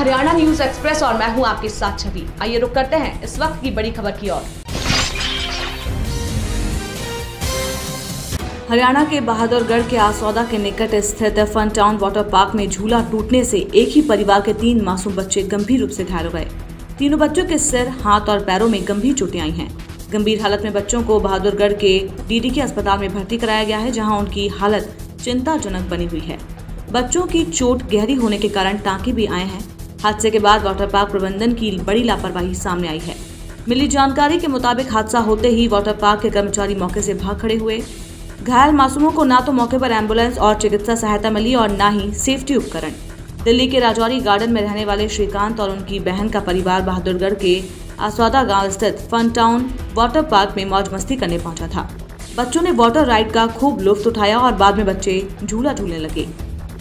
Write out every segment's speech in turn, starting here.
Haryana news express और मैं हूँ आपके साथ छवि। आइए रुक करते हैं इस वक्त की बड़ी खबर की ओर। हरियाणा के बहादुरगढ़ के आसौदा के निकट स्थित फन टाउन वाटर पार्क में झूला टूटने से एक ही परिवार के तीन मासूम बच्चे गंभीर रूप से घायल हो गए। तीनों बच्चों के सिर, हाथ और पैरों में गंभीर चोटें आई हैं। गंभीर हालत में बच्चों को बहादुरगढ़ के डीडी के अस्पताल में भर्ती कराया गया है, जहाँ उनकी हालत चिंताजनक बनी हुई है। बच्चों की चोट गहरी होने के कारण टांके भी आए हैं। हादसे के बाद वाटर पार्क प्रबंधन की बड़ी लापरवाही सामने आई है। मिली जानकारी के मुताबिक हादसा होते ही वाटर पार्क के कर्मचारी मौके से भाग खड़े हुए। घायल मासूमों को ना तो मौके पर एंबुलेंस और चिकित्सा सहायता मिली और न ही सेफ्टी उपकरण। दिल्ली के राजौरी गार्डन में रहने वाले श्रीकांत और उनकी बहन का परिवार बहादुरगढ़ के आसवादा गाँव स्थित फन टाउन वाटर पार्क में मौज मस्ती करने पहुँचा था। बच्चों ने वाटर राइड का खूब लुफ्त उठाया और बाद में बच्चे झूला झूलने लगे।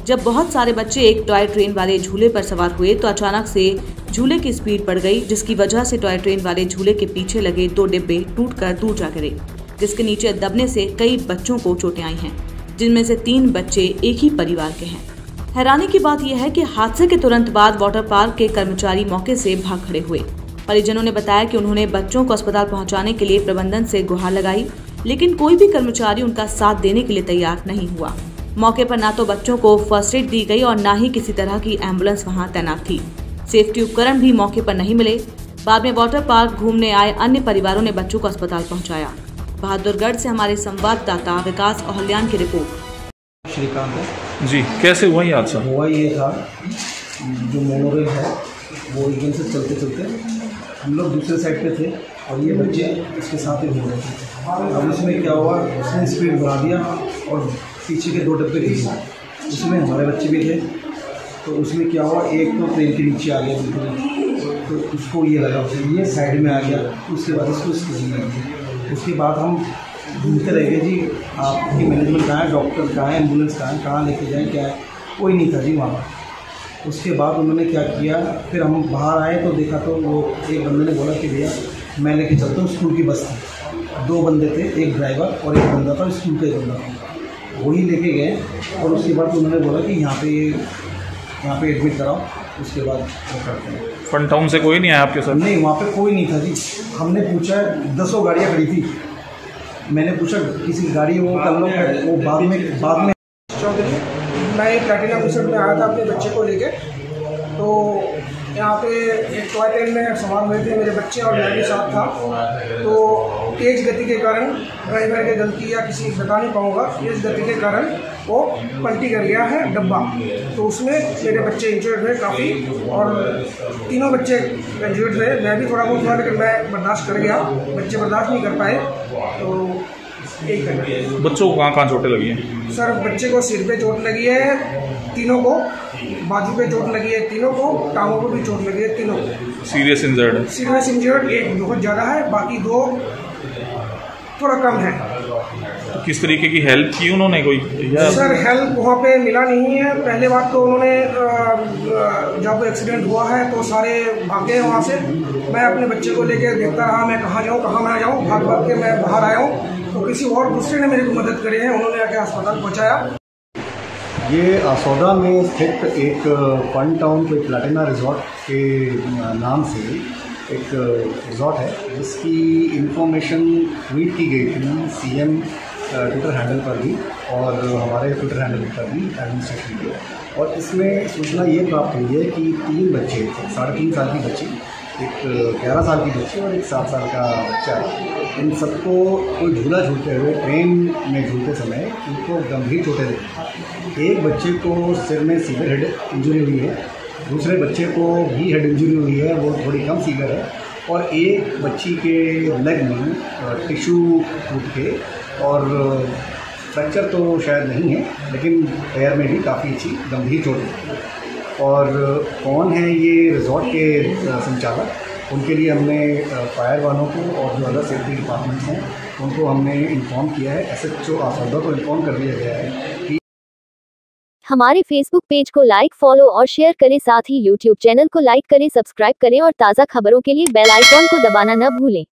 जब बहुत सारे बच्चे एक टॉय ट्रेन वाले झूले पर सवार हुए तो अचानक से झूले की स्पीड बढ़ गई, जिसकी वजह से टॉय ट्रेन वाले झूले के पीछे लगे दो डिब्बे टूटकर दूर जा गिरे, जिसके नीचे दबने से कई बच्चों को चोटें आई हैं, जिनमें से तीन बच्चे एक ही परिवार के हैं। हैरानी की बात यह है कि हादसे के तुरंत बाद वाटर पार्क के कर्मचारी मौके से भाग खड़े हुए। परिजनों ने बताया कि उन्होंने बच्चों को अस्पताल पहुँचाने के लिए प्रबंधन से गुहार लगाई, लेकिन कोई भी कर्मचारी उनका साथ देने के लिए तैयार नहीं हुआ। मौके पर ना तो बच्चों को फ़र्स्ट एड दी गई और ना ही किसी तरह की एंबुलेंस वहाँ तैनात थी। सेफ्टी उपकरण भी मौके पर नहीं मिले। बाद में वाटर पार्क घूमने आए अन्य परिवारों ने बच्चों को अस्पताल पहुँचाया। बहादुरगढ़ से हमारे संवाददाता विकास ओहल्यान की रिपोर्ट। श्रीकांत जी कैसे हुआ ये हादसा? हुआ ये था जो मोनोरेल है वो एकदम से चलते चलते हम लोग दूसरे साइड पे थे और ये बच्चे इसके साथ ही घूम रहे थे। अब इसमें क्या हुआ उसने स्पीड बढ़ा दिया और पीछे के दो डब्बे थे उसमें हमारे बच्चे भी थे। तो उसमें क्या हुआ, एक तो ट्रेन के नीचे आ गया बिल्कुल। तो उसको ये लगा उसे ये साइड में आ गया। उसके बाद इसको इसकी लगी उसके बाद हम घूमते रह गए जी। आपकी मैनेजमेंट कहाँ है डॉक्टर कहाँ है एंबुलेंस कहाँ है, कहाँ लेके जाएँ, क्या है? कोई नहीं था जी वहाँ। पर उसके बाद उन्होंने क्या किया, फिर हम बाहर आए तो देखा तो वो एक बंदे ने बोला कि भैया, मैं लेके चलता हूँ, स्कूल की बस थी। दो बंदे थे, एक ड्राइवर और एक बंदा था, स्कूल का एक बंदा था। वही लेके गए और उसके बाद उन्होंने बोला कि यहाँ पे यहाँ पे एडमिट कराओ उसके बाद वो करते हैं। फन टाउन से कोई नहीं आया आपके साथ? नहीं वहाँ पे कोई नहीं था जी। हमने पूछा दसों गाड़ियाँ खड़ी थी। मैंने पूछा किसी गाड़ी वो कर लो वो बाद में बाद में चौधरी मैं प्लेटिनम रिसोर्ट में आया था अपने बच्चे को लेके। तो यहाँ पे एक टॉय ट्रेन में सामान हुए थे मेरे बच्चे और मैं भी साथ था। तो तेज़ गति के कारण ड्राइवर के गलती या किसी बता नहीं पाऊँगा। तेज़ गति के कारण वो पलटी कर गया है डब्बा। तो उसमें मेरे बच्चे इंजर्ड हुए काफ़ी और तीनों बच्चे इंजर्ड हुए। मैं भी थोड़ा बहुत हुआ लेकिन मैं बर्दाश्त कर गया। बच्चे बर्दाश्त नहीं कर पाए। तो यही कर बच्चों को कहाँ कहाँ चोटें लगी हैं? सर बच्चे को सिर पे चोट लगी है तीनों को बाजू पे चोट लगी है तीनों को टांगों को भी चोट लगी है तीनों को। सीरियस इंजर्ड सीरियस इंजर्ड एक बहुत ज़्यादा है बाकी दो थोड़ा कम है। तो किस तरीके की हेल्प की उन्होंने कोई? सर हेल्प वहाँ पे मिला नहीं है। पहले बात तो उन्होंने जब एक्सीडेंट हुआ है तो सारे भागे हैं वहाँ से। मैं अपने बच्चे को लेके देखता रहा मैं कहाँ जाऊँ कहाँ मैं जाऊँ भाग भाग के मैं बाहर आया हूँ। तो किसी और दूसरे ने मेरी मदद करी है उन्होंने आके अस्पताल पहुँचाया। ये आसौदा में स्थित एक फन टाउन कोई प्लाटिना रिजॉर्ट के नाम से एक रिजॉर्ट है, जिसकी इंफॉर्मेशन ट्वीट की गई थी सीएम ट्विटर हैंडल पर भी और हमारे ट्विटर हैंडल पर भी एडमिनिस्ट्रेशन पे और इसमें सूचना ये प्राप्त हुई है कि तीन बच्चे साढ़े तीन साल की बच्ची एक ग्यारह साल की बच्ची और एक सात साल का बच्चा। इन सबको कोई झूला झूलते हुए, ट्रेन में झूलते समय उनको गंभीर चोटें लगी। एक बच्चे को सिर में सीवियर हेड इंजरी हुई है, दूसरे बच्चे को भी हेड इंजरी हुई है, वो थोड़ी कम सीवियर है और एक बच्ची के लेग में टिश्यू टूट के और फ्रैक्चर तो शायद नहीं है, लेकिन पैर में भी काफ़ी अच्छी गंभीर चोट है और कौन है ये रिजॉर्ट के संचालक? उनके लिए हमने फायर वालों को और जो अदर सेफ्टी डिपार्टमेंट्स हैं, उनको हमने इन्फॉर्म किया है। एस एच ओ आसौदा को इन्फॉर्म कर दिया गया है कि हमारे फेसबुक पेज को लाइक फॉलो और शेयर करें। साथ ही यूट्यूब चैनल को लाइक करें सब्सक्राइब करें और ताज़ा खबरों के लिए बेल आइकॉन को दबाना न भूलें।